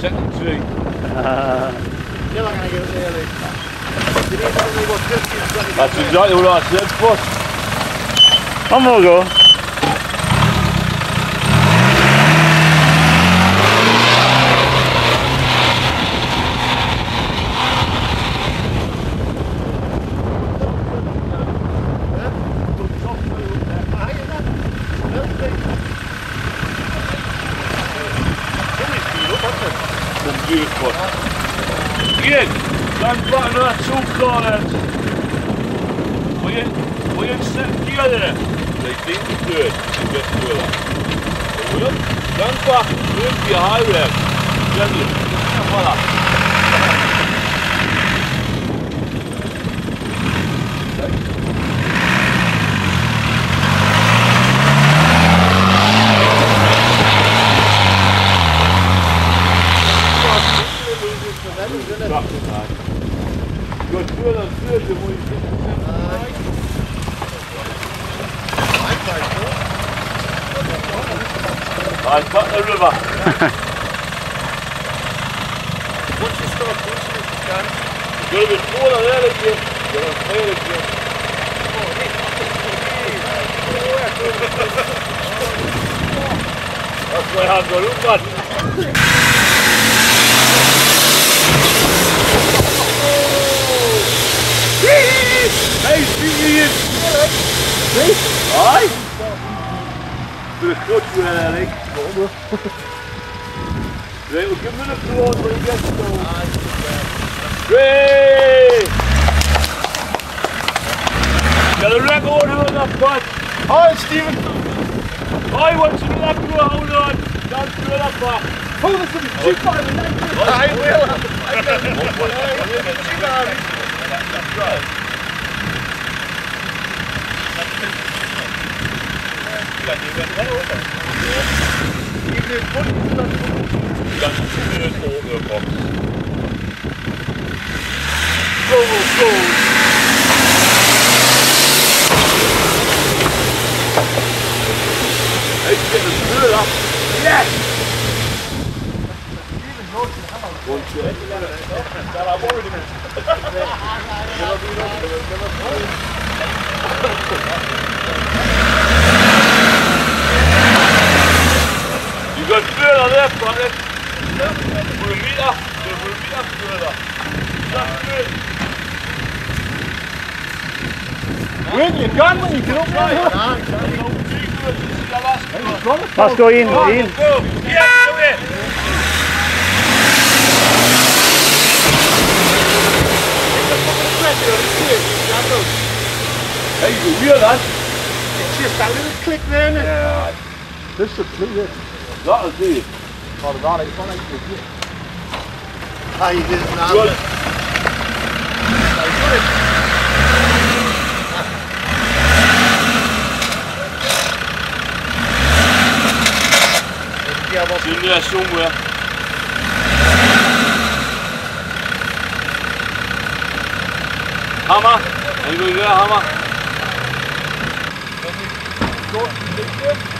second tree. You're not going to get it there, then. You need something about 15, 20 That's exactly what I said, but One more go. Duisburg. Bien, dann war wir Zukunft. Voy a, sind die ser piedra. They think it's good. Just do it. Dann war, wir haben, wir haben, voilà. I've got the river. Once you start pushing it, you can. You go a bit more than that again. You go clear again. That's why I've got a man. Hey, spring in! Nej! Du är klart för det här, Erik. Nej, och give me the floor so you get to Three! Got a record on the front. Hi, Stephen. I want to left row, hold on. To the left back. Pull this in the jeep on the I will. I will. die werden alle runter. Die sind unten dann Dann ist die ohne Box. Go, go! Ich bin es Müll ab. Yes! Und zu Ende. Da war wohl die Never be We'll meet up. We'll meet up, spirit. That's good. When you're done, when you get up there. Let's go in, in. Hey, you hear that? It's just that little click there, isn't it? Yeah. This is clear. That'll do it. Var du godt, ikke? Sådan ikke det giver. Nej, det er snart. Skål. Tidligere zoom her. Hammer! Er du i hammer? Godt, det er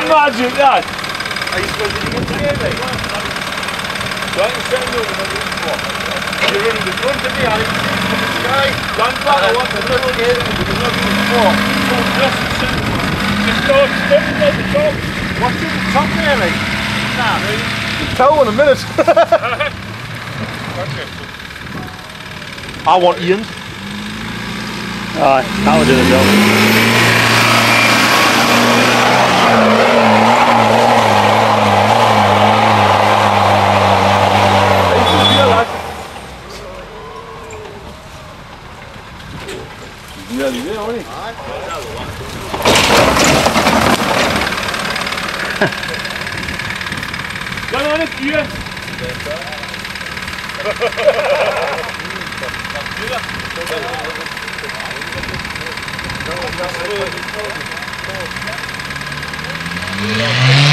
imagine that. are you supposed to get mate? Try and send over the roof. You're in the front of me, I can see the sky. Stand back, I want to I'm not scared of you because I'm not doing it before. So just sit. Just start stepping at the top. What's in the top there, mate? Nah, Tell in a minute. I want Ian's. Aye, that'll do the job. tuer. D'accord. Hein.